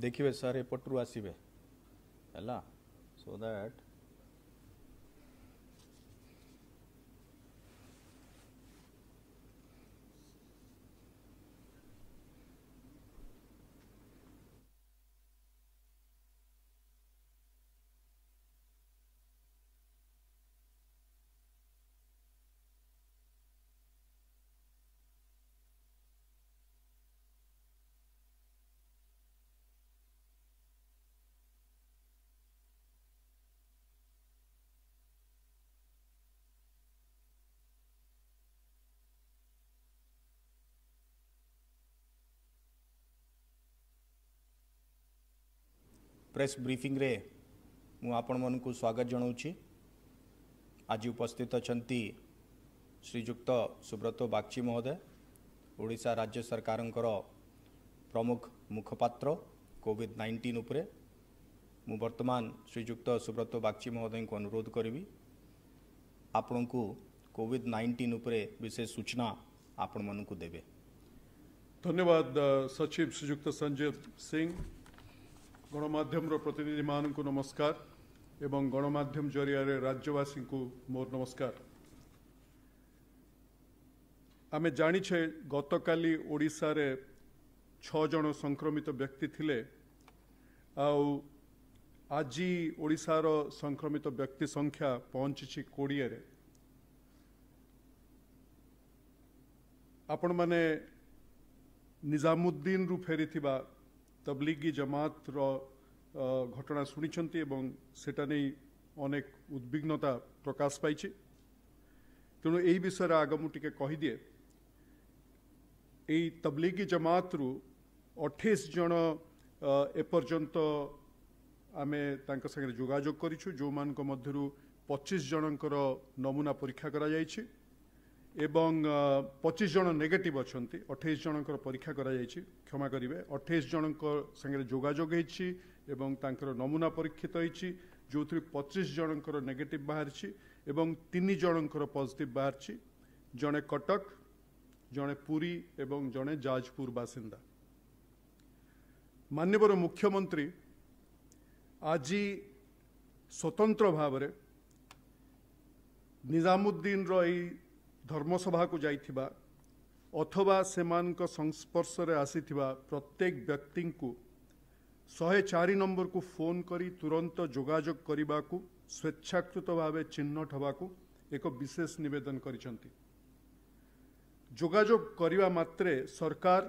देखिए सर ये पट्टुआसीबे है सो दैट ପ୍ରେସ୍ ବ୍ରିଫିଂରେ ମୁଁ ଆପଣମାନଙ୍କୁ ସ୍ୱାଗତ ଜଣାଉଛି। ଆଜି ଉପସ୍ଥିତ ଅଛନ୍ତି ଶ୍ରୀଯୁକ୍ତ ସୁବ୍ରତ ବାଗଚୀ ମହୋଦୟ ଓଡ଼ିଶା ରାଜ୍ୟ ସରକାରଙ୍କର ପ୍ରମୁଖ ମୁଖପାତ୍ର କୋଭିଡ୍ ନାଇଣ୍ଟିନ୍ ଉପରେ। ମୁଁ ବର୍ତ୍ତମାନ ଶ୍ରୀଯୁକ୍ତ ସୁବ୍ରତ ବାଗଚୀ ମହୋଦୟଙ୍କୁ ଅନୁରୋଧ କରିବି। ଆପଣଙ୍କୁ କୋଭିଡ୍ ନାଇଣ୍ଟିନ୍ ଉପରେ ବିଶେଷ ସୂଚନା ଆପଣମାନଙ୍କୁ ଦେବେ। ଧନ୍ୟବାଦ ଅ, ସଚିବ ଶ୍ରୀଯୁକ୍ତ ସଞ୍ଜୟ ସିଂ। ଗଣମାଧ୍ୟମର ପ୍ରତିନିଧିମାନଙ୍କୁ ନମସ୍କାର ଏବଂ ଗଣମାଧ୍ୟମ ଜରିଆରେ ରାଜ୍ୟବାସୀଙ୍କୁ ମୋର ନମସ୍କାର ଆମେ ଜାଣିଛେ ଗତକାଲି ଓଡ଼ିଶାରେ ଛଅ ଜଣ ସଂକ୍ରମିତ ବ୍ୟକ୍ତି ଥିଲେ। ଆଉ ଆଜି ଓଡ଼ିଶାର ସଂକ୍ରମିତ ବ୍ୟକ୍ତି ସଂଖ୍ୟା ପହଞ୍ଚିଛି କୋଡ଼ିଏରେ। ଆପଣମାନେ ନିଜାମୁଦ୍ଦିନରୁ ଫେରିଥିବା ତବଲିଗି ଜମାତର ଘଟଣା ଶୁଣିଛନ୍ତି ଏବଂ ସେଟା ନେଇ ଅନେକ ଉଦ୍ବିଗ୍ନତା ପ୍ରକାଶ ପାଇଛି ତେଣୁ ଏହି ବିଷୟରେ ଆଗ ମୁଁ ଟିକେ କହିଦିଏ ଏହି ତବଲିଗି ଜମାତରୁ ଅଠେଇଶ ଜଣ ଏପର୍ଯ୍ୟନ୍ତ ଆମେ ତାଙ୍କ ସାଙ୍ଗରେ ଯୋଗାଯୋଗ କରିଛୁ ଯେଉଁମାନଙ୍କ ମଧ୍ୟରୁ ପଚିଶ ଜଣଙ୍କର ନମୁନା ପରୀକ୍ଷା କରାଯାଇଛି এবং পঁচিশ জন নেগেটিভ অনেক অঠেইশ জনকর পরীক্ষা করা যাই ক্ষমা করবে অঠেইশ জনক সাথে যোগাযোগ হয়েছি এবং তাঁর নমুনা পরীক্ষিত হয়েছি যে পঁচিশ জনকর নেগেটিভ বাহারছি এবং তিন জনকর পজিটিভ বাহারছি জনে কটক জনে পুরী এবং জনে যাজপুর বাসিন্দা মানবর মুখ্যমন্ত্রী আজ স্বতন্ত্র ভাবে নিজামুদ্দিন এই ଧର୍ମସଭାକୁ ଯାଇଥିବା ଅଥବା ସେମାନଙ୍କ ସଂସ୍ପର୍ଶରେ ଆସିଥିବା ପ୍ରତ୍ୟେକ ବ୍ୟକ୍ତିଙ୍କୁ ଶହେ ଚାରି ନମ୍ବରକୁ ଫୋନ୍ କରି ତୁରନ୍ତ ଯୋଗାଯୋଗ କରିବାକୁ ସ୍ୱେଚ୍ଛାକୃତ ଭାବେ ଚିହ୍ନଟ ହେବାକୁ ଏକ ବିଶେଷ ନିବେଦନ କରିଛନ୍ତି। ଯୋଗାଯୋଗ କରିବା ମାତ୍ରେ ସରକାର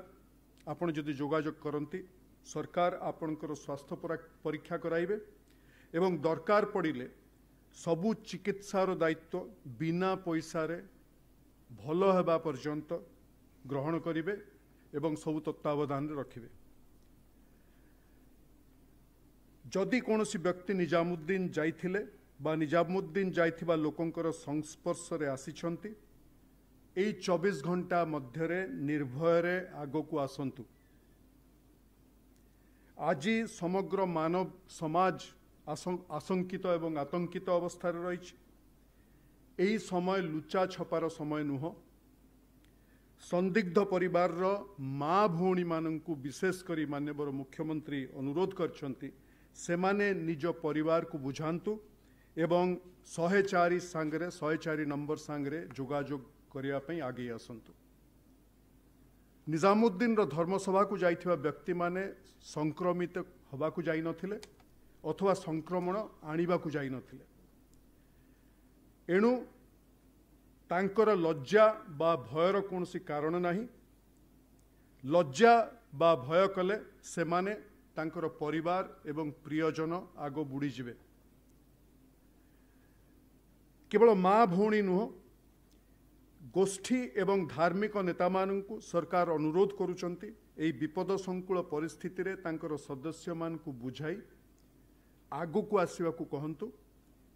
ଆପଣ ଯଦି ଯୋଗାଯୋଗ କରନ୍ତି ସରକାର ଆପଣଙ୍କର ସ୍ୱାସ୍ଥ୍ୟ ପରା- ପରୀକ୍ଷା କରାଇବେ ଏବଂ ଦରକାର ପଡ଼ିଲେ ସବୁ ଚିକିତ୍ସାର ଦାୟିତ୍ୱ ବିନା ପଇସାରେ ଭଲ ହେବା ପର୍ଯ୍ୟନ୍ତ ଗ୍ରହଣ କରିବେ ଏବଂ ସବୁ ତତ୍ତ୍ୱାବଧାନରେ ରଖିବେ। ଯଦି କୌଣସି ବ୍ୟକ୍ତି ନିଜାମୁଦ୍ଦିନ ଯାଇଥିଲେ ବା ନିଜାମୁଦ୍ଦିନ ଯାଇଥିବା ଲୋକଙ୍କର ସଂସ୍ପର୍ଶରେ ଆସିଛନ୍ତି ଏଇ ଚବିଶ ଘଣ୍ଟା ମଧ୍ୟରେ ନିର୍ଭୟରେ ଆଗକୁ ଆସନ୍ତୁ। ଆଜି ସମଗ୍ର ମାନବ ସମାଜ ଆଶଙ୍କ- ଆଶଙ୍କିତ ଏବଂ ଆତଙ୍କିତ ଅବସ୍ଥାରେ ରହିଛି। ଏହି ସମୟ ଲୁଚା ଛପାର ସମୟ ନୁହଁ ସନ୍ଦିଗ୍ଧ ପରିବାରର ମା ଭଉଣୀମାନଙ୍କୁ ବିଶେଷ କରି ମାନ୍ୟବର ମୁଖ୍ୟମନ୍ତ୍ରୀ ଅନୁରୋଧ କରିଛନ୍ତି ସେମାନେ ନିଜ ପରିବାରକୁ ବୁଝାନ୍ତୁ ଏବଂ ଶହେ ଚାରି ସାଙ୍ଗରେ ଶହେ ଚାରି ନମ୍ବର ସାଙ୍ଗରେ ଯୋଗାଯୋଗ କରିବା ପାଇଁ ଆଗେଇ ଆସନ୍ତୁ। ନିଜାମୁଦ୍ଦିନର ଧର୍ମସଭାକୁ ଯାଇଥିବା ବ୍ୟକ୍ତିମାନେ ସଂକ୍ରମିତ ହେବାକୁ ଯାଇନଥିଲେ ଅଥବା ସଂକ୍ରମଣ ଆଣିବାକୁ ଯାଇନଥିଲେ। ଏଣୁ ତାଙ୍କର ଲଜ୍ଜା ବା ଭୟର କୌଣସି କାରଣ ନାହିଁ। ଲଜ୍ଜା ବା ଭୟ କଲେ ସେମାନେ ତାଙ୍କର ପରିବାର ଏବଂ ପ୍ରିୟଜନ ଆଗ ବୁଡ଼ିଯିବେ। କେବଳ ମା ଭଉଣୀ ନୁହଁ ଗୋଷ୍ଠୀ ଏବଂ ଧାର୍ମିକ ନେତାମାନଙ୍କୁ ସରକାର ଅନୁରୋଧ କରୁଛନ୍ତି ଏହି ବିପଦ ସଂକୁଳ ପରିସ୍ଥିତିରେ ତାଙ୍କର ସଦସ୍ୟମାନଙ୍କୁ ବୁଝାଇ ଆଗକୁ ଆସିବାକୁ କହନ୍ତୁ।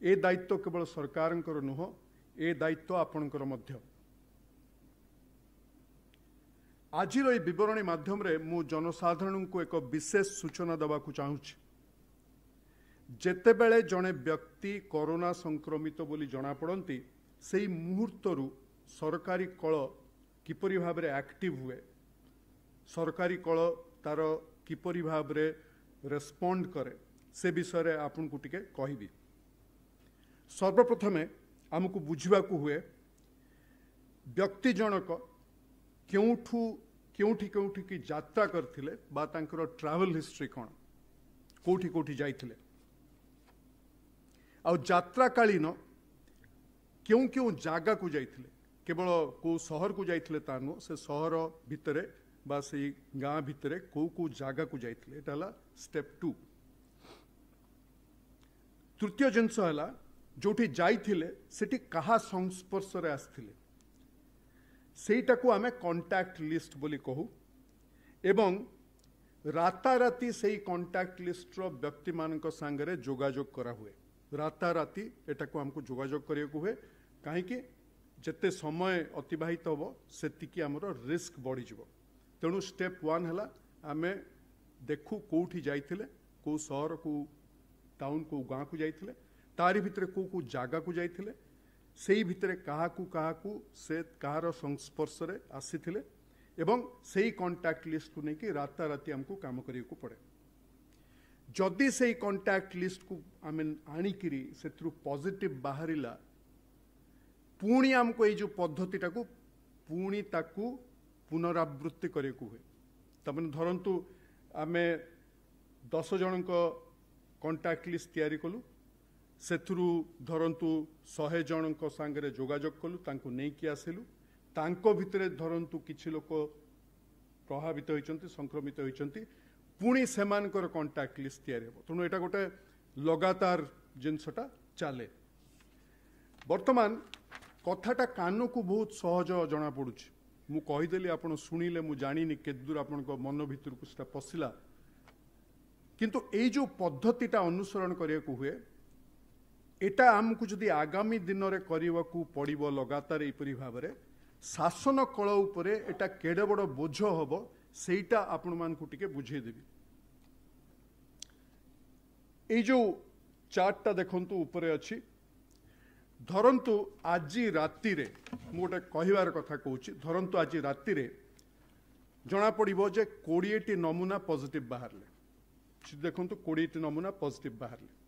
ଏ ଦାୟିତ୍ୱ କେବଳ ସରକାରଙ୍କର ନୁହଁ ଏ ଦାୟିତ୍ୱ ଆପଣଙ୍କର ମଧ୍ୟ। ଆଜିର ଏହି ବିବରଣୀ ମାଧ୍ୟମରେ ମୁଁ ଜନସାଧାରଣଙ୍କୁ ଏକ ବିଶେଷ ସୂଚନା ଦେବାକୁ ଚାହୁଁଛି। ଯେତେବେଳେ ଜଣେ ବ୍ୟକ୍ତି କରୋନା ସଂକ୍ରମିତ ବୋଲି ଜଣାପଡ଼ନ୍ତି ସେହି ମୁହୂର୍ତ୍ତରୁ ସରକାରୀ କଳ କିପରି ଭାବରେ ଆକ୍ଟିଭ ହୁଏ ସରକାରୀ କଳ ତାର କିପରି ଭାବରେ ରେସ୍ପଣ୍ଡ କରେ ସେ ବିଷୟରେ ଆପଣଙ୍କୁ ଟିକେ କହିବି। ସର୍ବପ୍ରଥମେ ଆମକୁ ବୁଝିବାକୁ ହୁଏ ବ୍ୟକ୍ତି ଜଣକ କେଉଁଠୁ କେଉଁଠି କେଉଁଠିକି ଯାତ୍ରା କରିଥିଲେ ବା ତାଙ୍କର ଟ୍ରାଭେଲ ହିଷ୍ଟ୍ରି କ'ଣ କୋଉଠି କୋଉଠି ଯାଇଥିଲେ। ଆଉ ଯାତ୍ରାକାଳୀନ କେଉଁ କେଉଁ ଜାଗାକୁ ଯାଇଥିଲେ କେବଳ କେଉଁ ସହରକୁ ଯାଇଥିଲେ ତା ନୁହଁ ସେ ସହର ଭିତରେ ବା ସେଇ ଗାଁ ଭିତରେ କେଉଁ କେଉଁ ଜାଗାକୁ ଯାଇଥିଲେ ଏଇଟା ହେଲା ଷ୍ଟେପ୍ ଟୁ ତୃତୀୟ ଜିନିଷ ହେଲା ଯୋଉଠି ଯାଇଥିଲେ ସେଠି କାହା ସଂସ୍ପର୍ଶରେ ଆସିଥିଲେ ସେଇଟାକୁ ଆମେ କଣ୍ଟାକ୍ଟ ଲିଷ୍ଟ ବୋଲି କହୁ ଏବଂ ରାତାରାତି ସେଇ କଣ୍ଟାକ୍ଟ ଲିଷ୍ଟର ବ୍ୟକ୍ତିମାନଙ୍କ ସାଙ୍ଗରେ ଯୋଗାଯୋଗ କରାହୁଏ ରାତାରାତି ଏଟାକୁ ଆମକୁ ଯୋଗାଯୋଗ କରିବାକୁ ହୁଏ କାହିଁକି ଯେତେ ସମୟ ଅତିବାହିତ ହେବ ସେତିକି ଆମର ରିସ୍କ ବଢ଼ିଯିବ ତେଣୁ ଷ୍ଟେପ୍ ୱାନ୍ ହେଲା ଆମେ ଦେଖୁ କେଉଁଠି ଯାଇଥିଲେ କେଉଁ ସହର କେଉଁ ଟାଉନ୍ କେଉଁ ଗାଁକୁ ଯାଇଥିଲେ ତାରି ଭିତରେ କେଉଁ କେଉଁ ଜାଗାକୁ ଯାଇଥିଲେ ସେଇ ଭିତରେ କାହାକୁ କାହାକୁ ସେ କାହାର ସଂସ୍ପର୍ଶରେ ଆସିଥିଲେ ଏବଂ ସେଇ କଣ୍ଟାକ୍ଟ ଲିଷ୍ଟକୁ ନେଇକି ରାତାରାତି ଆମକୁ କାମ କରିବାକୁ ପଡ଼େ। ଯଦି ସେଇ କଣ୍ଟାକ୍ଟ ଲିଷ୍ଟକୁ ଆମେ ଆଣିକିରି ସେଥିରୁ ପଜିଟିଭ୍ ବାହାରିଲା ପୁଣି ଆମକୁ ଏଇ ଯେଉଁ ପଦ୍ଧତିଟାକୁ ପୁଣି ତାକୁ ପୁନରାବୃତ୍ତି କରିବାକୁ ହୁଏ। ତାମାନେ ଧରନ୍ତୁ ଆମେ ଦଶ ଜଣଙ୍କ କଣ୍ଟାକ୍ଟ ଲିଷ୍ଟ ତିଆରି କଲୁ ସେଥିରୁ ଧରନ୍ତୁ ଶହେ ଜଣଙ୍କ ସାଙ୍ଗରେ ଯୋଗାଯୋଗ କଲୁ ତାଙ୍କୁ ନେଇକି ଆସିଲୁ। ତାଙ୍କ ଭିତରେ ଧରନ୍ତୁ କିଛି ଲୋକ ପ୍ରଭାବିତ ହୋଇଛନ୍ତି ସଂକ୍ରମିତ ହୋଇଛନ୍ତି। ପୁଣି ସେମାନଙ୍କର କଣ୍ଟାକ୍ଟ ଲିଷ୍ଟ ତିଆରି ହେବ। ତେଣୁ ଏଇଟା ଗୋଟେ ଲଗାତାର ଜିନିଷଟା ଚାଲେ। ବର୍ତ୍ତମାନ କଥାଟା କାନକୁ ବହୁତ ସହଜ ଜଣାପଡ଼ୁଛି। ମୁଁ କହିଦେଲି ଆପଣ ଶୁଣିଲେ ମୁଁ ଜାଣିନି କେତେ ଦୂର ଆପଣଙ୍କ ମନ ଭିତରକୁ ସେଟା ପଶିଲା। କିନ୍ତୁ ଏଇ ଯେଉଁ ପଦ୍ଧତିଟା ଅନୁସରଣ କରିବାକୁ ହୁଏ ଏଟା ଆମକୁ ଯଦି ଆଗାମୀ ଦିନରେ କରିବାକୁ ପଡ଼ିବ ଲଗାତାର ଏହିପରି ଭାବରେ ଶାସନ କଳ ଉପରେ ଏଟା କେଡ଼େ ବଡ଼ ବୋଝ ହବ ସେଇଟା ଆପଣମାନଙ୍କୁ ଟିକେ ବୁଝେଇଦେବି। ଏଇ ଯେଉଁ ଚାର୍ଟଟା ଦେଖନ୍ତୁ ଉପରେ ଅଛି। ଧରନ୍ତୁ ଆଜି ରାତିରେ ମୁଁ ଗୋଟେ କହିବାର କଥା କହୁଛି ଧରନ୍ତୁ ଆଜି ରାତିରେ ଜଣାପଡ଼ିବ ଯେ କୋଡ଼ିଏଟି ନମୁନା ପଜିଟିଭ୍ ବାହାରିଲେ। ଦେଖନ୍ତୁ କୋଡ଼ିଏଟି ନମୁନା ପଜିଟିଭ୍ ବାହାରିଲେ।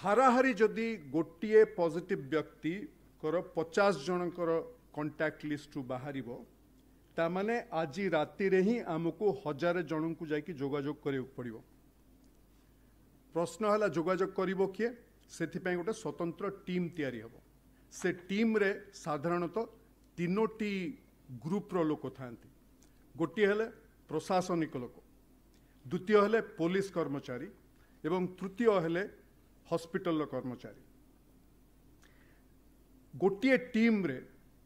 ହାରାହାରି ଯଦି ଗୋଟିଏ ପଜିଟିଭ୍ ବ୍ୟକ୍ତିଙ୍କର ପଚାଶ ଜଣଙ୍କର କଣ୍ଟାକ୍ଟ ଲିଷ୍ଟରୁ ବାହାରିବ ତାମାନେ ଆଜି ରାତିରେ ହିଁ ଆମକୁ ହଜାରେ ଜଣଙ୍କୁ ଯାଇକି ଯୋଗାଯୋଗ କରିବାକୁ ପଡ଼ିବ ପ୍ରଶ୍ନ ହେଲା ଯୋଗାଯୋଗ କରିବ କିଏ ସେଥିପାଇଁ ଗୋଟେ ସ୍ୱତନ୍ତ୍ର ଟିମ୍ ତିଆରି ହେବ ସେ ଟିମ୍ରେ ସାଧାରଣତଃ ତିନୋଟି ଗ୍ରୁପ୍ର ଲୋକ ଥାନ୍ତି ଗୋଟିଏ ହେଲେ ପ୍ରଶାସନିକ ଲୋକ ଦ୍ୱିତୀୟ ହେଲେ ପୋଲିସ କର୍ମଚାରୀ ଏବଂ ତୃତୀୟ ହେଲେ ହସ୍ପିଟାଲର କର୍ମଚାରୀ। ଗୋଟିଏ ଟିମ୍ରେ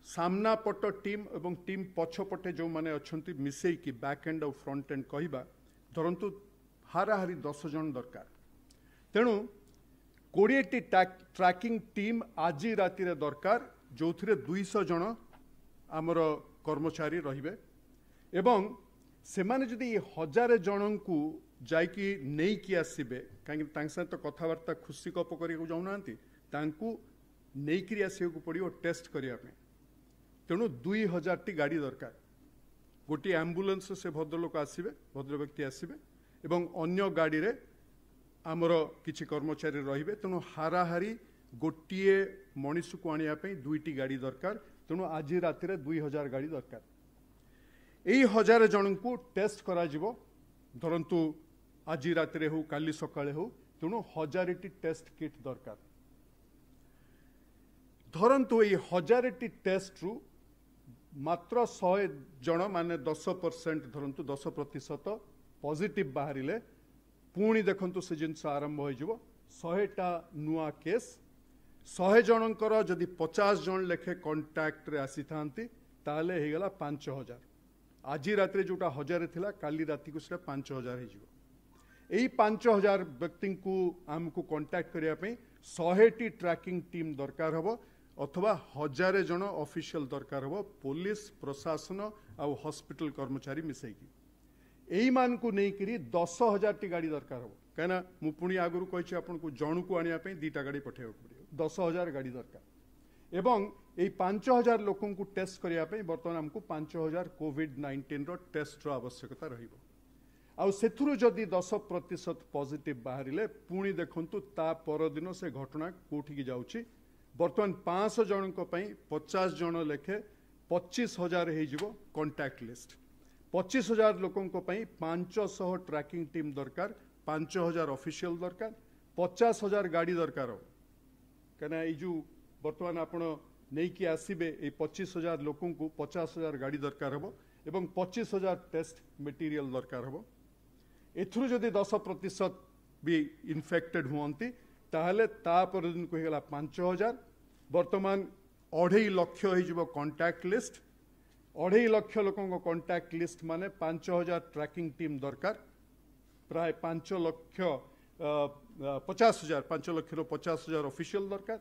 ସାମ୍ନା ପଟ ଟିମ୍ ଏବଂ ଟିମ୍ ପଛପଟେ ଯେଉଁମାନେ ଅଛନ୍ତି ମିଶେଇକି ବ୍ୟାକ୍ ଏଣ୍ଡ ଆଉ ଫ୍ରଣ୍ଟ ଏଣ୍ଡ କହିବା ଧରନ୍ତୁ ହାରାହାରି ଦଶ ଜଣ ଦରକାର। ତେଣୁ କୋଡ଼ିଏଟି ଟ୍ରାକିଂ ଟିମ୍ ଆଜି ରାତିରେ ଦରକାର ଯେଉଁଥିରେ ଦୁଇଶହ ଜଣ ଆମର କର୍ମଚାରୀ ରହିବେ। ଏବଂ ସେମାନେ ଯଦି ହଜାରେ ଜଣଙ୍କୁ ଯାଇକି ନେଇକି ଆସିବେ କାହିଁକି ତାଙ୍କ ସହିତ କଥାବାର୍ତ୍ତା ଖୁସି ଗପ କରିବାକୁ ଯାଉନାହାନ୍ତି ତାଙ୍କୁ ନେଇକିରି ଆସିବାକୁ ପଡ଼ିବ ଟେଷ୍ଟ କରିବା ପାଇଁ ତେଣୁ ଦୁଇ ହଜାରଟି ଗାଡ଼ି ଦରକାର ଗୋଟିଏ ଆମ୍ବୁଲାନ୍ସ ସେ ଭଦ୍ରଲୋକ ଆସିବେ ଭଦ୍ର ବ୍ୟକ୍ତି ଆସିବେ ଏବଂ ଅନ୍ୟ ଗାଡ଼ିରେ ଆମର କିଛି କର୍ମଚାରୀ ରହିବେ ତେଣୁ ହାରାହାରି ଗୋଟିଏ ମଣିଷକୁ ଆଣିବା ପାଇଁ ଦୁଇଟି ଗାଡ଼ି ଦରକାର ତେଣୁ ଆଜି ରାତିରେ ଦୁଇ ହଜାର ଗାଡ଼ି ଦରକାର ଏଇ ହଜାର ଜଣଙ୍କୁ ଟେଷ୍ଟ କରାଯିବ ଧରନ୍ତୁ ଆଜି ରାତିରେ ହେଉ କାଲି ସକାଳେ ହେଉ ତେଣୁ ହଜାରେଟି ଟେଷ୍ଟ କିଟ୍ ଦରକାର। ଧରନ୍ତୁ ଏଇ ହଜାରେଟି ଟେଷ୍ଟରୁ ମାତ୍ର ଶହେ ଜଣ ମାନେ ଦଶ ପରସେଣ୍ଟ ଧରନ୍ତୁ ଦଶ ପ୍ରତିଶତ ପଜିଟିଭ୍ ବାହାରିଲେ ପୁଣି ଦେଖନ୍ତୁ ସେ ଜିନିଷ ଆରମ୍ଭ ହୋଇଯିବ। ଶହେଟା ନୂଆ କେସ୍ ଶହେ ଜଣଙ୍କର ଯଦି ପଚାଶ ଜଣ ଲେଖେ କଣ୍ଟାକ୍ଟରେ ଆସିଥାନ୍ତି ତାହେଲେ ହେଇଗଲା ପାଞ୍ଚ ହଜାର ଆଜି ରାତିରେ ଯେଉଁଟା ହଜାରେ ଥିଲା କାଲି ରାତିକୁ ସେଟା ପାଞ୍ଚ ହଜାର ହେଇଯିବ। ଏଇ ପାଞ୍ଚ ହଜାର ବ୍ୟକ୍ତିଙ୍କୁ ଆମକୁ କଣ୍ଟାକ୍ଟ କରିବା ପାଇଁ ଶହେଟି ଟ୍ରାକିଂ ଟିମ୍ ଦରକାର ହେବ ଅଥବା ହଜାରେ ଜଣ ଅଫିସିଆଲ ଦରକାର ହେବ ପୋଲିସ ପ୍ରଶାସନ ଆଉ ହସ୍ପିଟାଲ କର୍ମଚାରୀ ମିଶେଇକି ଏଇମାନଙ୍କୁ ନେଇକିରି ଦଶ ହଜାରଟି ଗାଡ଼ି ଦରକାର ହେବ କାହିଁକିନା ମୁଁ ପୁଣି ଆଗରୁ କହିଛି ଆପଣଙ୍କୁ ଜଣକୁ ଆଣିବା ପାଇଁ ଦୁଇଟା ଗାଡ଼ି ପଠାଇବାକୁ ପଡ଼ିବ ଦଶ ହଜାର ଗାଡ଼ି ଦରକାର ଏବଂ এই ପାଞ୍ଚ ହଜାର ଲୋକଙ୍କୁ ଟେଷ୍ଟ କରିବା ପାଇଁ ବର୍ତ୍ତମାନ ଆମକୁ ପାଞ୍ଚ ହଜାର କୋଭିଡ ନାଇଣ୍ଟିନ୍ର ଟେଷ୍ଟର ଆବଶ୍ୟକତା ରହିବ। ଆଉ ସେଥିରୁ ଯଦି ଦଶ ପ୍ରତିଶତ ପଜିଟିଭ ବାହାରିଲେ ପୁଣି ଦେଖନ୍ତୁ ତା ପରଦିନ ସେ ଘଟଣା କୋଉଠିକି ଯାଉଛି। ବର୍ତ୍ତମାନ ପାଞ୍ଚଶହ ଜଣଙ୍କ ପାଇଁ ପଚାଶ ଜଣ ଲେଖେ ପଚିଶ ହଜାର ହେଇଯିବ କଣ୍ଟାକ୍ଟ ଲିଷ୍ଟ ପଚିଶ ହଜାର ଲୋକଙ୍କ ପାଇଁ ପାଞ୍ଚଶହ ଟ୍ରାକିଂ ଟିମ୍ ଦରକାର ପାଞ୍ଚ ହଜାର ଅଫିସିଆଲ ଦରକାର ପଚାଶ ହଜାର ଗାଡ଼ି ଦରକାର। ହବ କାହିଁକିନା ଏଇ ଯେଉଁ ବର୍ତ୍ତମାନ ଆପଣ ନେଇକି ଆସିବେ ଏଇ ପଚିଶ ହଜାର ଲୋକଙ୍କୁ ପଚାଶ ହଜାର ଗାଡ଼ି ଦରକାର ହେବ ଏବଂ ପଚିଶ ହଜାର ଟେଷ୍ଟ ମେଟେରିଆଲ ଦରକାର ହେବ। ଏଥିରୁ ଯଦି ଦଶ ପ୍ରତିଶତ ବି ଇନଫେକ୍ଟେଡ୍ ହୁଅନ୍ତି ତାହେଲେ ତାପର ଦିନକୁ ହେଇଗଲା ପାଞ୍ଚ ହଜାର ବର୍ତ୍ତମାନ ଅଢ଼େଇ ଲକ୍ଷ ହେଇଯିବ କଣ୍ଟାକ୍ଟ ଲିଷ୍ଟ ଅଢ଼େଇ ଲକ୍ଷ ଲୋକଙ୍କ କଣ୍ଟାକ୍ଟ ଲିଷ୍ଟ ମାନେ ପାଞ୍ଚ ହଜାର ଟ୍ରାକିଂ ଟିମ୍ ଦରକାର ପ୍ରାୟ ପାଞ୍ଚ ଲକ୍ଷ ଅ, ଅ, ପଚାଶ ହଜାର ପାଞ୍ଚ ଲକ୍ଷରୁ ପଚାଶ ହଜାର ଅଫିସିଆଲ ଦରକାର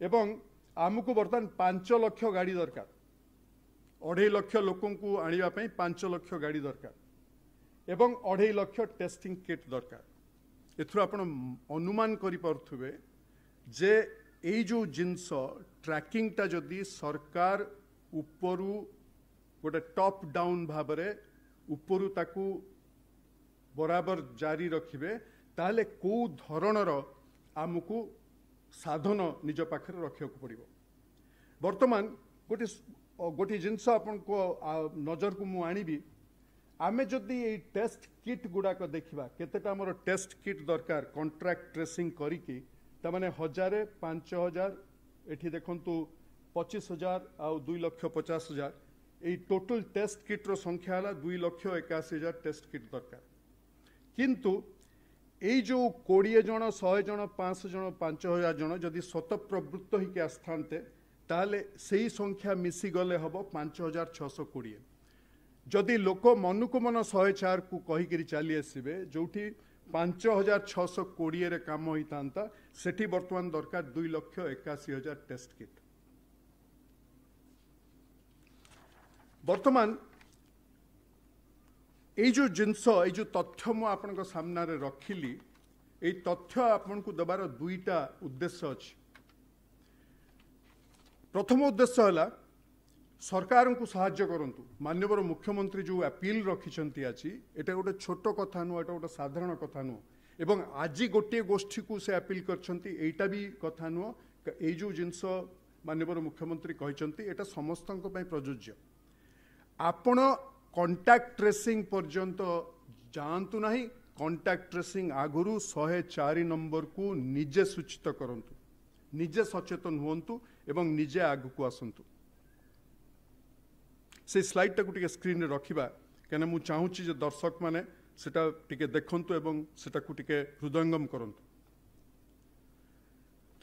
ଏବଂ ଆମକୁ ବର୍ତ୍ତମାନ ପାଞ୍ଚ ଲକ୍ଷ ଗାଡ଼ି ଦରକାର ଅଢ଼େଇ ଲକ୍ଷ ଲୋକଙ୍କୁ ଆଣିବା ପାଇଁ ପାଞ୍ଚ ଲକ୍ଷ ଗାଡ଼ି ଦରକାର ଏବଂ ଅଢ଼େଇ ଲକ୍ଷ ଟେଷ୍ଟିଂ କିଟ୍ ଦରକାର ଏଥିରୁ ଆପଣ ଅନୁମାନ କରିପାରୁଥିବେ ଯେ ଏଇ ଯେଉଁ ଜିନିଷ ଟ୍ରାକିଂଟା ଯଦି ସରକାର ଉପରୁ ଗୋଟେ ଟପ୍ ଡାଉନ୍ ଭାବରେ ଉପରୁ ତାକୁ ବରାବର ଜାରି ରଖିବେ ତାହେଲେ କେଉଁ ଧରଣର ଆମକୁ ସାଧନ ନିଜ ପାଖରେ ରଖିବାକୁ ପଡ଼ିବ। ବର୍ତ୍ତମାନ ଗୋଟିଏ ଗୋଟିଏ ଜିନିଷ ଆପଣଙ୍କ ନଜରକୁ ମୁଁ ଆଣିବି। ଆମେ ଯଦି ଏଇ ଟେଷ୍ଟ କିଟ୍ ଗୁଡ଼ାକ ଦେଖିବା କେତେଟା ଆମର ଟେଷ୍ଟ କିଟ୍ ଦରକାର କଣ୍ଟ୍ରାକ୍ଟ ଟ୍ରେସିଂ କରିକି ତାମାନେ ହଜାରେ ପାଞ୍ଚ ହଜାର ଏଠି ଦେଖନ୍ତୁ ପଚିଶ ହଜାର ଆଉ ଦୁଇ ଲକ୍ଷ ପଚାଶ ହଜାର ଏଇ ଟୋଟାଲ ଟେଷ୍ଟ କିଟ୍ର ସଂଖ୍ୟା ହେଲା ଦୁଇ ଲକ୍ଷ ଏକାଅଶୀ ହଜାର ଟେଷ୍ଟ କିଟ୍ ଦରକାର। କିନ୍ତୁ ଏଇ ଯେଉଁ କୋଡ଼ିଏ ଜଣ ଶହେ ଜଣ ପାଞ୍ଚଶହ ଜଣ ପାଞ୍ଚ ହଜାର ଜଣ ଯଦି ସ୍ୱତଃପ୍ରବୃତ୍ତ ହେଇକି ଆସିଥାନ୍ତେ ତାହେଲେ ସେଇ ସଂଖ୍ୟା ମିଶିଗଲେ ହେବ ପାଞ୍ଚ ହଜାର ଛଅଶହ କୋଡ଼ିଏ। ଯଦି ଲୋକ ମନକୁ ମନ ଶହେ ଚାରିକୁ କହିକିରି ଚାଲି ଆସିବେ ଯୋଉଠି ପାଞ୍ଚ ହଜାର ଛଅଶହ କୋଡ଼ିଏରେ କାମ ହେଇଥାନ୍ତା ସେଠି ବର୍ତ୍ତମାନ ଦରକାର ଦୁଇ ଲକ୍ଷ ଏକାଅଶୀ ହଜାର ଟେଷ୍ଟ କିଟ୍ ବର୍ତ୍ତମାନ ଏଇ ଯେଉଁ ଜିନିଷ ଏଇ ଯେଉଁ ତଥ୍ୟ ମୁଁ ଆପଣଙ୍କ ସାମ୍ନାରେ ରଖିଲି ଏଇ ତଥ୍ୟ ଆପଣଙ୍କୁ ଦେବାର ଦୁଇଟା ଉଦ୍ଦେଶ୍ୟ ଅଛି। ପ୍ରଥମ ଉଦ୍ଦେଶ୍ୟ ହେଲା ସରକାରଙ୍କୁ ସାହାଯ୍ୟ କରନ୍ତୁ। ମାନ୍ୟବର ମୁଖ୍ୟମନ୍ତ୍ରୀ ଯେଉଁ ଆପିଲ ରଖିଛନ୍ତି ଆଜି ଏଇଟା ଗୋଟେ ଛୋଟ କଥା ନୁହଁ ଏଇଟା ଗୋଟେ ସାଧାରଣ କଥା ନୁହଁ। ଏବଂ ଆଜି ଗୋଟିଏ ଗୋଷ୍ଠୀକୁ ସେ ଆପିଲ କରିଛନ୍ତି ଏଇଟା ବି କଥା ନୁହଁ। ଏଇ ଯେଉଁ ଜିନିଷ ମାନ୍ୟବର ମୁଖ୍ୟମନ୍ତ୍ରୀ କହିଛନ୍ତି ଏଇଟା ସମସ୍ତଙ୍କ ପାଇଁ ପ୍ରଯୁଜ୍ୟ। ଆପଣ କଣ୍ଟାକ୍ଟ ଟ୍ରେସିଂ ପର୍ଯ୍ୟନ୍ତ ଯାଆନ୍ତୁ ନାହିଁ କଣ୍ଟାକ୍ଟ ଟ୍ରେସିଂ ଆଗରୁ ଶହେ ଚାରି ନମ୍ବରକୁ ନିଜେ ସୂଚିତ କରନ୍ତୁ। ନିଜେ ସଚେତନ ହୁଅନ୍ତୁ ଏବଂ ନିଜେ ଆଗକୁ ଆସନ୍ତୁ। ସେଇ ସ୍ଲାଇଡ୍ଟାକୁ ଟିକେ ସ୍କ୍ରିନ୍ରେ ରଖିବା। କାହିଁକିନା ମୁଁ ଚାହୁଁଛି ଯେ ଦର୍ଶକମାନେ ସେଟା ଟିକେ ଦେଖନ୍ତୁ ଏବଂ ସେଟାକୁ ଟିକେ ହୃଦୟଙ୍ଗମ କରନ୍ତୁ।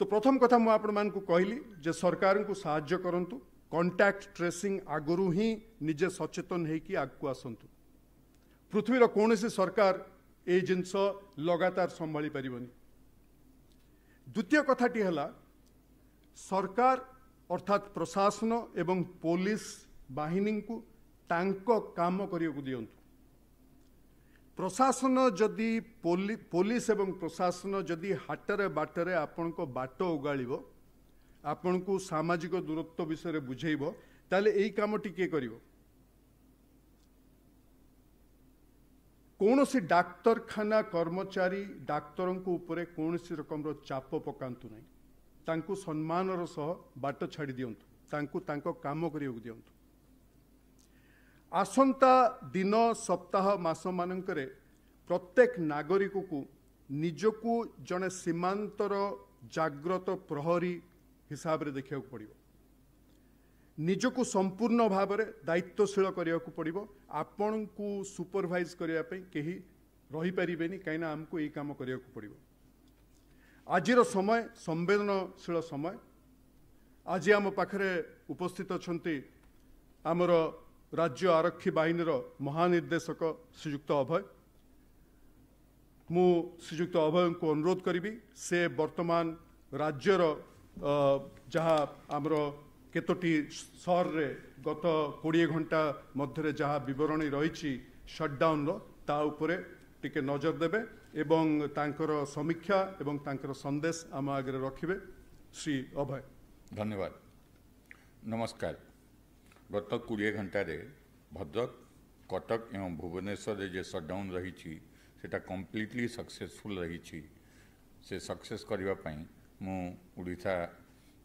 ତ ପ୍ରଥମ କଥା ମୁଁ ଆପଣମାନଙ୍କୁ କହିଲି ଯେ ସରକାରଙ୍କୁ ସାହାଯ୍ୟ କରନ୍ତୁ କଣ୍ଟାକ୍ଟ ଟ୍ରେସିଂ ଆଗରୁ ହିଁ ନିଜେ ସଚେତନ ହେଇକି ଆଗକୁ ଆସନ୍ତୁ। ପୃଥିବୀର କୌଣସି ସରକାର ଏଇ ଜିନିଷ ଲଗାତାର ସମ୍ଭାଳି ପାରିବନି। ଦ୍ୱିତୀୟ କଥାଟି ହେଲା ସରକାର ଅର୍ଥାତ୍ ପ୍ରଶାସନ ଏବଂ ପୋଲିସ ବାହିନୀଙ୍କୁ ତାଙ୍କ କାମ କରିବାକୁ ଦିଅନ୍ତୁ। ପ୍ରଶାସନ ଯଦି ପୋଲି ପୋଲିସ ଏବଂ ପ୍ରଶାସନ ଯଦି ହାଟରେ ବାଟରେ ଆପଣଙ୍କ ବାଟ ଓଗାଳିବ ଆପଣଙ୍କୁ ସାମାଜିକ ଦୂରତ୍ୱ ବିଷୟରେ ବୁଝେଇବ ତାହେଲେ ଏଇ କାମଟି କିଏ କରିବ। କୌଣସି ଡାକ୍ତରଖାନା କର୍ମଚାରୀ ଡାକ୍ତରଙ୍କ ଉପରେ କୌଣସି ରକମର ଚାପ ପକାନ୍ତୁ ନାହିଁ। ତାଙ୍କୁ ସମ୍ମାନର ସହ ବାଟ ଛାଡ଼ି ଦିଅନ୍ତୁ ତାଙ୍କୁ ତାଙ୍କ କାମ କରିବାକୁ ଦିଅନ୍ତୁ। ଆସନ୍ତା ଦିନ ସପ୍ତାହ ମାସମାନଙ୍କରେ ପ୍ରତ୍ୟେକ ନାଗରିକକୁ ନିଜକୁ ଜଣେ ସୀମାନ୍ତର ଜାଗ୍ରତ ପ୍ରହରୀ ହିସାବରେ ଦେଖିବାକୁ ପଡ଼ିବ। ନିଜକୁ ସମ୍ପୂର୍ଣ୍ଣ ଭାବରେ ଦାୟିତ୍ୱଶୀଳ କରିବାକୁ ପଡ଼ିବ। ଆପଣଙ୍କୁ ସୁପରଭାଇଜ କରିବା ପାଇଁ କେହି ରହିପାରିବେନି କାହିଁକିନା ଆମକୁ ଏଇ କାମ କରିବାକୁ ପଡ଼ିବ। ଆଜିର ସମୟ ସମ୍ବେଦନଶୀଳ ସମୟ। ଆଜି ଆମ ପାଖରେ ଉପସ୍ଥିତ ଅଛନ୍ତି ଆମର ରାଜ୍ୟ ଆରକ୍ଷୀ ବାହିନୀର ମହାନିର୍ଦ୍ଦେଶକ ଶ୍ରୀଯୁକ୍ତ ଅଭୟ। ମୁଁ ଶ୍ରୀଯୁକ୍ତ ଅଭୟଙ୍କୁ ଅନୁରୋଧ କରିବି ସେ ବର୍ତ୍ତମାନ ରାଜ୍ୟର ଅ, ଯାହା ଆମର କେତୋଟି ସହରରେ ଗତ କୋଡ଼ିଏ ଘଣ୍ଟା ମଧ୍ୟରେ ଯାହା ବିବରଣୀ ରହିଛି ସଟ୍ଡାଉନର ତା ଉପରେ ଟିକେ ନଜର ଦେବେ ଏବଂ ତାଙ୍କର ସମୀକ୍ଷା ଏବଂ ତାଙ୍କର ସନ୍ଦେଶ ଆମ ଆଗରେ ରଖିବେ। ଶ୍ରୀ ଅଭୟ। ଧନ୍ୟବାଦ। ନମସ୍କାର। ଗତ କୋଡ଼ିଏ ଘଣ୍ଟାରେ ଭଦ୍ରକ କଟକ ଏବଂ ଭୁବନେଶ୍ୱରରେ ଯେ ସଟ୍ଡାଉନ୍ ରହିଛି ସେଇଟା କମ୍ପ୍ଲିଟଲି ସକ୍ସେସଫୁଲ୍ ରହିଛି। ସେ ସକ୍ସେସ୍ କରିବା ପାଇଁ ମୁଁ ଓଡ଼ିଶା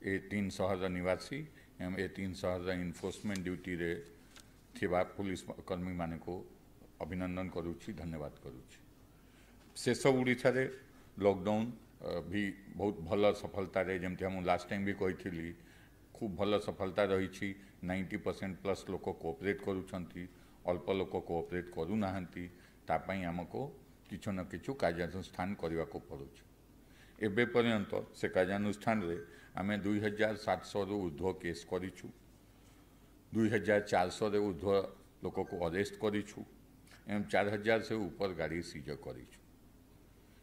ଏ ତିନି ସହରର ନିବାସୀ ଏବଂ ଏ ତିନି ସହରର ଇନଫୋର୍ସମେଣ୍ଟ ଡ୍ୟୁଟିରେ ଥିବା ପୁଲିସ କର୍ମୀମାନଙ୍କୁ ଅଭିନନ୍ଦନ କରୁଛି ଧନ୍ୟବାଦ କରୁଛି। ଶେଷ ଓଡ଼ିଶାରେ ଲକଡାଉନ୍ ବି ବହୁତ ଭଲ ସଫଳତାରେ ଯେମିତି ମୁଁ ଲାଷ୍ଟ ଟାଇମ୍ ବି କହିଥିଲି ଖୁବ୍ ଭଲ ସଫଳତା ରହିଛି। ନାଇଣ୍ଟି ପରସେଣ୍ଟ ପ୍ଲସ୍ ଲୋକ କୋଅପରେଟ୍ କରୁଛନ୍ତି ଅଳ୍ପ ଲୋକ କୋଅପରେଟ୍ କରୁନାହାନ୍ତି ତା ପାଇଁ ଆମକୁ କିଛି ନା କିଛି କାର୍ଯ୍ୟାନୁଷ୍ଠାନ କରିବାକୁ ପଡ଼ୁଛି ଏବେ ପର୍ଯ୍ୟନ୍ତ ସେ କାର୍ଯ୍ୟାନୁଷ୍ଠାନରେ ଆମେ ଦୁଇ ହଜାର ସାତଶହରୁ ଉର୍ଦ୍ଧ୍ୱ କେସ୍ କରିଛୁ ଦୁଇ ହଜାର ଚାରିଶହରେ ଉର୍ଦ୍ଧ୍ୱ ଲୋକକୁ ଅରେଷ୍ଟ କରିଛୁ ଏବଂ ଚାରି ହଜାର ସେ ଉପର ଗାଡ଼ି ସିଜ୍ କରିଛୁ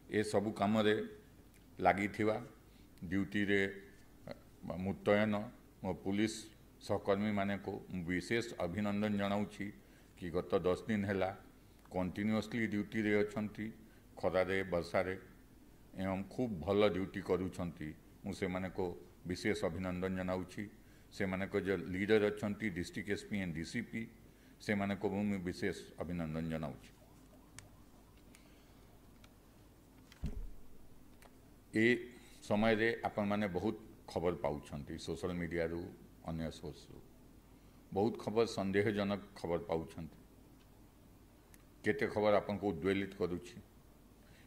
ଏସବୁ କାମରେ ଲାଗିଥିବା ଡ୍ୟୁଟିରେ ମୁତୟନ सहकर्मी मान विशेष अभिनंदन जनावी कि गत दस दिन है कंटिन्यूसली ड्यूटी रे अच्छा खरारे बर्षार एवं खूब भल ड्यूटी करूँ को विशेष अभिनंदन जनाऊँ से मैंने जो लीडर अच्छा डिस्ट्रिक्ट एसपी एंड डीसीपी से मैंने मुझे विशेष अभिनंदन जनाऊँ ए समय रे आपण माने बहुत खबर पाँच सोशल मीडिया ଅନ୍ୟ ସୋର୍ସରୁ ବହୁତ ଖବର ସନ୍ଦେହଜନକ ଖବର ପାଉଛନ୍ତି। କେତେ ଖବର ଆପଣଙ୍କୁ ଉଦ୍ବେଳିତ କରୁଛି?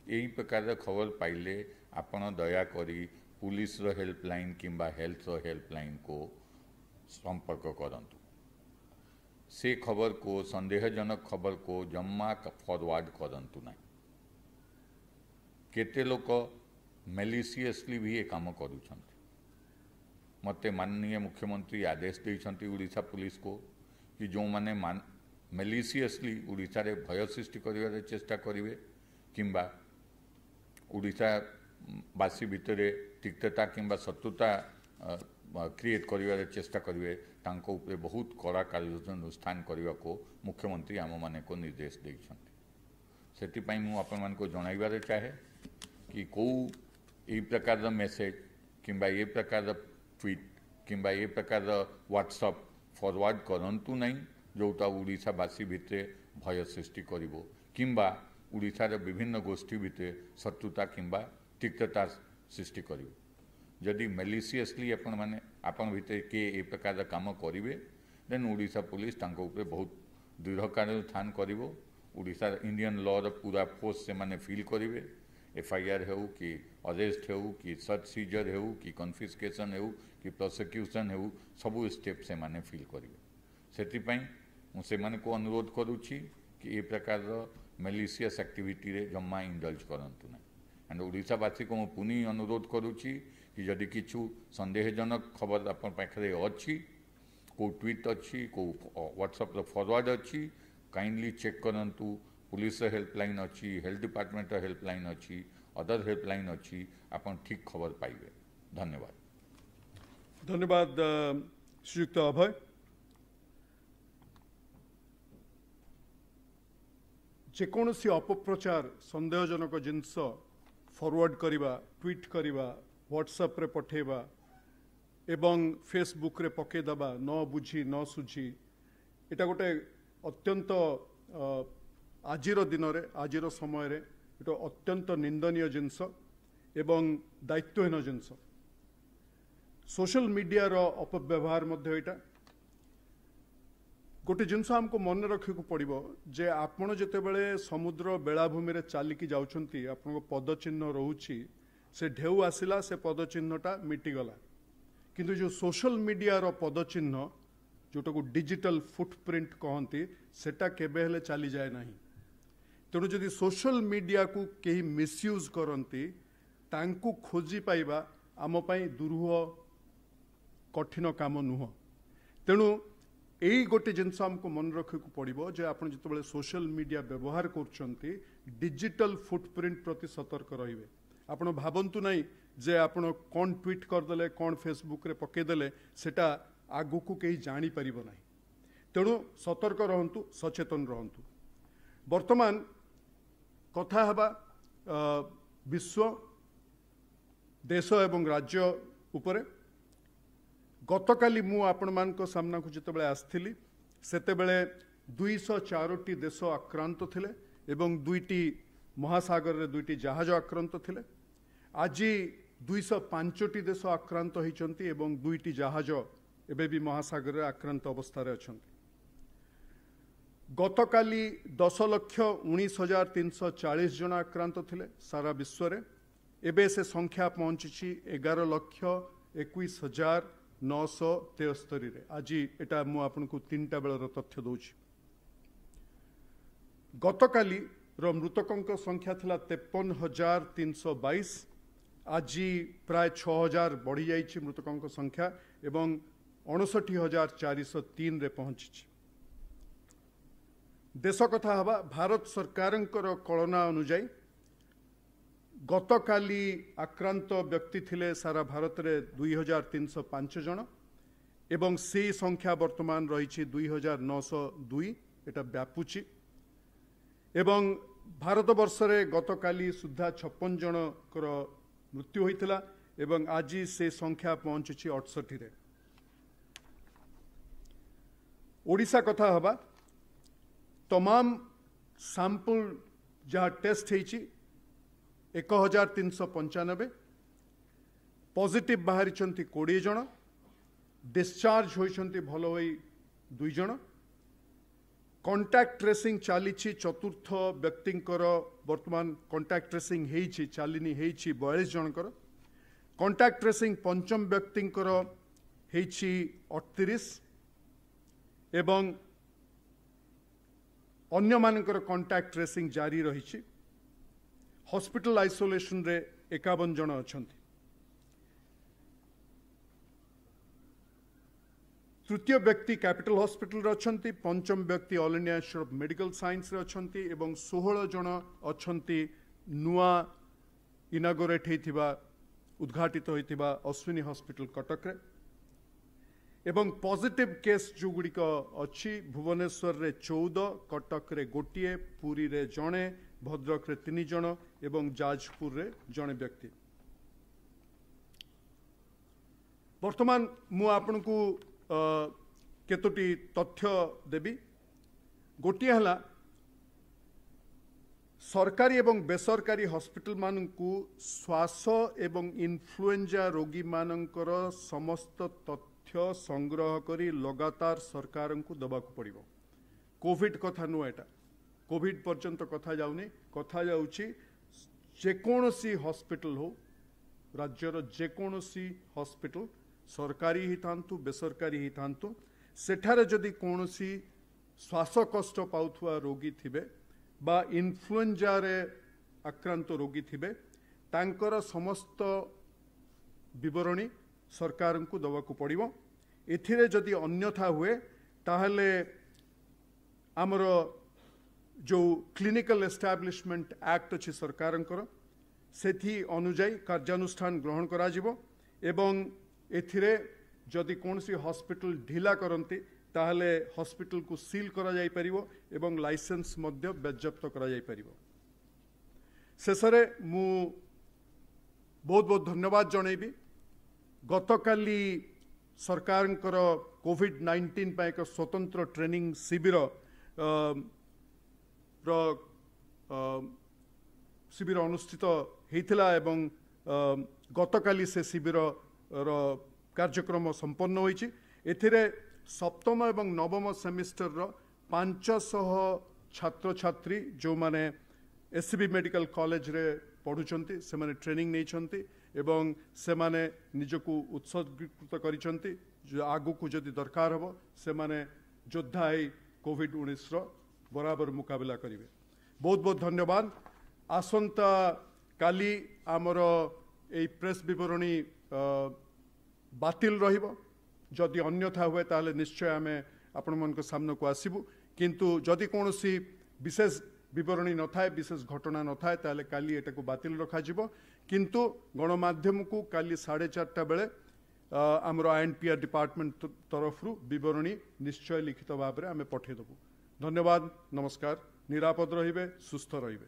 ଏହି ପ୍ରକାରର ଖବର ପାଇଲେ ଆପଣ ଦୟାକରି ପୁଲିସର ହେଲ୍ପଲାଇନ୍ କିମ୍ବା ହେଲ୍ଥର ହେଲ୍ପଲାଇନ୍କୁ ସମ୍ପର୍କ କରନ୍ତୁ। ସେ ଖବରକୁ ସନ୍ଦେହଜନକ ଖବରକୁ ଜମା ଫରୱାର୍ଡ଼ କରନ୍ତୁ ନାହିଁ। କେତେ ଲୋକ ମେଲିସିୟସଲି ବି ଏ କାମ କରୁଛନ୍ତି। मत माननीय मुख्यमंत्री आदेश देशा पुलिस को कि जो मैंने मेलीसीयसलीशार भय सृष्टि कर चेष्टा करेंगे किंबा ओडावासी भितर तिक्तता कि शत्रुता क्रिएट कर चेष्टा करेंगे बहुत कड़ा कार्यानुष्ठान करने को मुख्यमंत्री आम मानक निर्देश देखते से मुझे चाहे कि कौ य प्रकार मेसेज किंबा ये प्रकार ଟ୍ୱିଟ୍ କିମ୍ବା ଏ ପ୍ରକାରର ହ୍ୱାଟ୍ସଆପ୍ ଫରୱାର୍ଡ଼ କରନ୍ତୁ ନାହିଁ ଯେଉଁଟା ଓଡ଼ିଶାବାସୀ ଭିତରେ ଭୟ ସୃଷ୍ଟି କରିବ କିମ୍ବା ଓଡ଼ିଶାର ବିଭିନ୍ନ ଗୋଷ୍ଠୀ ଭିତରେ ଶତ୍ରୁତା କିମ୍ବା ତିକ୍ତତା ସୃଷ୍ଟି କରିବ ଯଦି ମେଲିସିୟସଲି ଆପଣମାନେ ଆପଣ ଭିତରେ କିଏ ଏ ପ୍ରକାରର କାମ କରିବେ ଦେନ୍ ଓଡ଼ିଶା ପୋଲିସ ତାଙ୍କ ଉପରେ ବହୁତ ଦୃଢ଼ କାର୍ଯ୍ୟାନୁଷ୍ଠାନ କରିବ ଓଡ଼ିଶାର ଇଣ୍ଡିଆନ୍ ଲର ପୁରା ଫୋର୍ସ ସେମାନେ ଫିଲ୍ କରିବେ ଏଫଆଇଆର୍ ହେଉ କି ଅରେଷ୍ଟ ହେଉ କି ସର୍ଚ୍ଚ ସିଜର ହେଉ କି କନଫିସ୍କେସନ୍ ହେଉ କି ପ୍ରସିକ୍ୟୁସନ୍ ହେଉ ସବୁ ଷ୍ଟେପ୍ ସେମାନେ ଫିଲ୍ କରିବେ ସେଥିପାଇଁ ମୁଁ ସେମାନଙ୍କୁ ଅନୁରୋଧ କରୁଛି କି ଏ ପ୍ରକାରର ମେଲିସିୟସ୍ ଆକ୍ଟିଭିଟିରେ ଜମା ଇଣ୍ଡଲ୍ଜ କରନ୍ତୁ ନାହିଁ ଆଣ୍ଡ ଓଡ଼ିଶାବାସୀକୁ ମୁଁ ପୁଣି ଅନୁରୋଧ କରୁଛି କି ଯଦି କିଛି ସନ୍ଦେହଜନକ ଖବର ଆପଣ ପାଖରେ ଅଛି କେଉଁ ଟ୍ୱିଟ୍ ଅଛି କେଉଁ ହ୍ୱାଟ୍ସଆପ୍ର ଫରୱାର୍ଡ଼ ଅଛି କାଇଣ୍ଡଲି ଚେକ୍ କରନ୍ତୁ পুলিশর হেল্পলাইন অছি হেলথ ডিপার্টমেন্টর হেল্পলাইন অছি অদর হেল্পলাইন অছি ଆପଣ ଠିକ୍ ଖବର ପାଇବେ ଧନ୍ୟବାଦ ଧନ୍ୟବାଦ ଅ, ଶ୍ରୀଯୁକ୍ତ ଅଭୟ ଯେକୌଣସି ଅପପ୍ରଚାର ସନ୍ଦେହଜନକ ଜିନିଷ ଫରୱାର୍ଡ଼ କରିବା ଟ୍ୱିଟ୍ କରିବା ହ୍ୱାଟ୍ସଆପ୍ରେ ପଠାଇବା ଏବଂ ଫେସବୁକ୍ରେ ପକାଇଦେବା ନ ବୁଝି ନ ସୁଝି ଏଇଟା ଗୋଟେ ଅତ୍ୟନ୍ତ ଅ, ଆଜିର ଦିନରେ ଆଜିର ସମୟରେ ଏଇଟା ଅତ୍ୟନ୍ତ ନିନ୍ଦନୀୟ ଜିନିଷ ଏବଂ ଦାୟିତ୍ୱହୀନ ଜିନିଷ। ସୋସିଆଲ ମିଡ଼ିଆର ଅପବ୍ୟବହାର ମଧ୍ୟ ଏଇଟା। ଗୋଟେ ଜିନିଷ ଆମକୁ ମନେ ରଖିବାକୁ ପଡ଼ିବ ଯେ ଆପଣ ଯେତେବେଳେ ସମୁଦ୍ର ବେଳାଭୂମିରେ ଚାଲିକି ଯାଉଛନ୍ତି ଆପଣଙ୍କ ପଦଚିହ୍ନ ରହୁଛି ସେ ଢେଉ ଆସିଲା ସେ ପଦଚିହ୍ନଟା ମିଟିଗଲା। କିନ୍ତୁ ଯେଉଁ ସୋସିଆଲ ମିଡ଼ିଆର ପଦଚିହ୍ନ ଯେଉଁଟାକୁ ଡିଜିଟାଲ ଫୁଟପ୍ରିଣ୍ଟ କହନ୍ତି ସେଟା କେବେ ହେଲେ ଚାଲିଯାଏ ନାହିଁ। ତେଣୁ ଯଦି ସୋସିଆଲ ମିଡ଼ିଆକୁ କେହି ମିସୟୁଜ୍ କରନ୍ତି ତାଙ୍କୁ ଖୋଜି ପାଇବା ଆମ ପାଇଁ ଦୁରୂହ କଠିନ କାମ ନୁହଁ। ତେଣୁ ଏଇ ଗୋଟେ ଜିନିଷ ଆମକୁ ମନେ ରଖିବାକୁ ପଡ଼ିବ ଯେ ଆପଣ ଯେତେବେଳେ ସୋସିଆଲ ମିଡ଼ିଆ ବ୍ୟବହାର କରୁଛନ୍ତି ଡିଜିଟାଲ ଫୁଟପ୍ରିଣ୍ଟ ପ୍ରତି ସତର୍କ ରହିବେ। ଆପଣ ଭାବନ୍ତୁ ନାହିଁ ଯେ ଆପଣ କ'ଣ ଟ୍ୱିଟ୍ କରିଦେଲେ କ'ଣ ଫେସବୁକ୍ରେ ପକାଇଦେଲେ ସେଟା ଆଗକୁ କେହି ଜାଣିପାରିବ ନାହିଁ। ତେଣୁ ସତର୍କ ରହନ୍ତୁ ସଚେତନ ରହନ୍ତୁ। ବର୍ତ୍ତମାନ କଥା ହେବା ବିଶ୍ୱ ଦେଶ ଏବଂ ରାଜ୍ୟ ଉପରେ। ଗତକାଲି ମୁଁ ଆପଣମାନଙ୍କ ସାମ୍ନାକୁ ଯେତେବେଳେ ଆସିଥିଲି ସେତେବେଳେ ଦୁଇଶହ ଚାରୋଟି ଦେଶ ଆକ୍ରାନ୍ତ ଥିଲେ ଏବଂ ଦୁଇଟି ମହାସାଗରରେ ଦୁଇଟି ଜାହାଜ ଆକ୍ରାନ୍ତ ଥିଲେ। ଆଜି ଦୁଇଶହ ପାଞ୍ଚଟି ଦେଶ ଆକ୍ରାନ୍ତ ହୋଇଛନ୍ତି ଏବଂ ଦୁଇଟି ଜାହାଜ ଏବେ ବି ମହାସାଗରରେ ଆକ୍ରାନ୍ତ ଅବସ୍ଥାରେ ଅଛନ୍ତି। ଗତକାଲି ଦଶ ଲକ୍ଷ ଉଣେଇଶ ହଜାର ତିନିଶହ ଚାଳିଶ ଜଣ ଆକ୍ରାନ୍ତ ଥିଲେ ସାରା ବିଶ୍ୱରେ। ଏବେ ସେ ସଂଖ୍ୟା ପହଞ୍ଚିଛି ଏଗାର ଲକ୍ଷ ଏକୋଇଶ ହଜାର ନଅଶହ ତେସ୍ତରୀରେ। ଆଜି ଏଟା ମୁଁ ଆପଣଙ୍କୁ ତିନିଟା ବେଳର ତଥ୍ୟ ଦେଉଛି। ଗତକାଲିର ମୃତକଙ୍କ ସଂଖ୍ୟା ଥିଲା ତେପନ ହଜାର ତିନିଶହ ବାଇଶ। ଆଜି ପ୍ରାୟ ଛଅ ହଜାର ବଢ଼ିଯାଇଛି ମୃତକଙ୍କ ସଂଖ୍ୟା ଏବଂ ଅଣଷଠି ହଜାର ଚାରିଶହ ତିନିରେ ପହଞ୍ଚିଛି। ଦେଶ କଥା ହେବା ଭାରତ ସରକାରଙ୍କର କଳନା ଅନୁଯାୟୀ ଗତକାଲି ଆକ୍ରାନ୍ତ ବ୍ୟକ୍ତି ଥିଲେ ସାରା ଭାରତରେ ଦୁଇ ହଜାର ତିନିଶହ ପାଞ୍ଚ ଜଣ ଏବଂ ସେଇ ସଂଖ୍ୟା ବର୍ତ୍ତମାନ ରହିଛି ଦୁଇ ହଜାର ନଅଶହ ଦୁଇ ଏଟା ବ୍ୟାପୁଛି। ଏବଂ ଭାରତବର୍ଷରେ ଗତକାଲି ସୁଦ୍ଧା ଛପନ ଜଣଙ୍କର ମୃତ୍ୟୁ ହୋଇଥିଲା ଏବଂ ଆଜି ସେ ସଂଖ୍ୟା ପହଞ୍ଚିଛି ଅଠଷଠିରେ। ଓଡ଼ିଶା କଥା ହେବା तमाम सैंपल जहाँ टेस्ट होती एक हजार तीन सौ पंचानबे पजिट बाहरी कोड़े जन डिस्चार्ज होती भल हो दुईज कंटाक्ट ट्रेसिंग चली चतुर्थ व्यक्ति बर्तमान कंटाक्ट ट्रेसिंग होती चलनी होती बयालीस जनकर कंटाक्ट ट्रेसिंग पंचम व्यक्ति होती अठतीस एवं ଅନ୍ୟମାନଙ୍କର କଣ୍ଟାକ୍ଟ ଟ୍ରେସିଂ ଜାରି ରହିଛି। ହସ୍ପିଟାଲ ଆଇସୋଲେସନରେ ଏକାବନ ଜଣ ଅଛନ୍ତି। ତୃତୀୟ ବ୍ୟକ୍ତି କ୍ୟାପିଟାଲ ହସ୍ପିଟାଲରେ ଅଛନ୍ତି ପଞ୍ଚମ ବ୍ୟକ୍ତି All India Institute of Medical ସାଇନ୍ସରେ ଅଛନ୍ତି ଏବଂ ଷୋହଳ ଜଣ ଅଛନ୍ତି ନୂଆ ଇନାଗୋରେଟ୍ ହେଇଥିବା ଉଦ୍ଘାଟିତ ହୋଇଥିବା ଅଶ୍ୱିନୀ ହସ୍ପିଟାଲ କଟକରେ। ଏବଂ ପଜିଟିଭ୍ କେସ୍ ଯେଉଁଗୁଡ଼ିକ ଅଛି ଭୁବନେଶ୍ୱରରେ ଚଉଦ କଟକରେ ଗୋଟିଏ ପୁରୀରେ ଜଣେ ଭଦ୍ରକରେ ତିନି ଜଣ ଏବଂ ଯାଜପୁରରେ ଜଣେ ବ୍ୟକ୍ତି ବର୍ତ୍ତମାନ ମୁଁ ଆପଣଙ୍କୁ ଅ, କେତୋଟି ତଥ୍ୟ ଦେବି ଗୋଟିଏ ହେଲା ସରକାରୀ ଏବଂ ବେସରକାରୀ ହସ୍ପିଟାଲ ମାନଙ୍କୁ ଶ୍ୱାସ ଏବଂ ଇନଫ୍ଲୁଏଞ୍ଜା ରୋଗୀମାନଙ୍କର ସମସ୍ତ ତଥ୍ୟ ସଂଗ୍ରହ କରି ଲଗାତାର ସରକାରଙ୍କୁ ଦେବାକୁ ପଡ଼ିବ। କୋଭିଡ କଥା ନୁହଁ ଏଟା କୋଭିଡ ପର୍ଯ୍ୟନ୍ତ କଥା ଯାଉନି। କଥା ଯାଉଛି ଯେକୌଣସି ହସ୍ପିଟାଲ ହଉ ରାଜ୍ୟର ଯେକୌଣସି ହସ୍ପିଟାଲ ସରକାରୀ ହେଇଥାନ୍ତୁ ବେସରକାରୀ ହେଇଥାନ୍ତୁ ସେଠାରେ ଯଦି କୌଣସି ଶ୍ୱାସକଷ୍ଟ ପାଉଥିବା ରୋଗୀ ଥିବେ ବା ଇନଫ୍ଲୁଏଞ୍ଜାରେ ଆକ୍ରାନ୍ତ ରୋଗୀ ଥିବେ ତାଙ୍କର ସମସ୍ତ ବିବରଣୀ ସରକାରଙ୍କୁ ଦେବାକୁ ପଡ଼ିବ। ଏଥିରେ ଯଦି ଅନ୍ୟଥା ହୁଏ ତାହେଲେ ଆମର ଯେଉଁ କ୍ଲିନିକାଲ ଏଷ୍ଟାବ୍ଲିଶମେଣ୍ଟ ଆକ୍ଟ ଅଛି ସରକାରଙ୍କର ସେଥି ଅନୁଯାୟୀ କାର୍ଯ୍ୟାନୁଷ୍ଠାନ ଗ୍ରହଣ କରାଯିବ ଏବଂ ଏଥିରେ ଯଦି କୌଣସି ହସ୍ପିଟାଲ ଢିଲା କରନ୍ତି ତାହେଲେ ହସ୍ପିଟାଲକୁ ସିଲ୍ କରାଯାଇପାରିବ ଏବଂ ଲାଇସେନ୍ସ ମଧ୍ୟ ବାଜ୍ୟାପ୍ତ କରାଯାଇପାରିବ ଶେଷରେ ମୁଁ ବହୁତ ବହୁତ ଧନ୍ୟବାଦ ଜଣାଇବି ଗତକାଲି ସରକାରଙ୍କର କୋଭିଡ ନାଇଣ୍ଟିନ୍ ପାଇଁ ଏକ ସ୍ୱତନ୍ତ୍ର ଟ୍ରେନିଂ ଶିବିର ଶିବିର ଅନୁଷ୍ଠିତ ହେଇଥିଲା ଏବଂ ଗତକାଲି ସେ ଶିବିରର କାର୍ଯ୍ୟକ୍ରମ ସମ୍ପନ୍ନ ହୋଇଛି। ଏଥିରେ ସପ୍ତମ ଏବଂ ନବମ ସେମିଷ୍ଟରର ପାଞ୍ଚଶହ ଛାତ୍ରଛାତ୍ରୀ ଯେଉଁମାନେ ଏସ୍ସିବି ମେଡିକାଲ କଲେଜରେ ପଢ଼ୁଛନ୍ତି ସେମାନେ ଟ୍ରେନିଂ ନେଇଛନ୍ତି। ଏବଂ ସେମାନେ ନିଜକୁ ଉତ୍ସର୍ଗୀକୃତ କରିଛନ୍ତି। ଆଗକୁ ଯଦି ଦରକାର ହେବ ସେମାନେ ଯୋଦ୍ଧା ହେଇ କୋଭିଡ ଉଣେଇଶର ବରାବର ମୁକାବିଲା କରିବେ। ବହୁତ ବହୁତ ଧନ୍ୟବାଦ। ଆସନ୍ତା କାଲି ଆମର ଏଇ ପ୍ରେସ୍ ବିବରଣୀ ବାତିଲ ରହିବ। ଯଦି ଅନ୍ୟଥା ହୁଏ ତାହେଲେ ନିଶ୍ଚୟ ଆମେ ଆପଣମାନଙ୍କ ସାମ୍ନାକୁ ଆସିବୁ। କିନ୍ତୁ ଯଦି କୌଣସି ବିଶେଷ ବିବରଣୀ ନଥାଏ ବିଶେଷ ଘଟଣା ନଥାଏ ତାହେଲେ କାଲି ଏଟାକୁ ବାତିଲ ରଖାଯିବ। କିନ୍ତୁ ଗଣମାଧ୍ୟମକୁ କାଲି ସାଢ଼େ ଚାରିଟା ବେଳେ ଅ, ଆମର I and P R department ତରଫରୁ ବିବରଣୀ ନିଶ୍ଚୟ ଲିଖିତ ଭାବରେ ଆମେ ପଠାଇଦେବୁ ଧନ୍ୟବାଦ ନମସ୍କାର ନିରାପଦ ରହିବେ ସୁସ୍ଥ ରହିବେ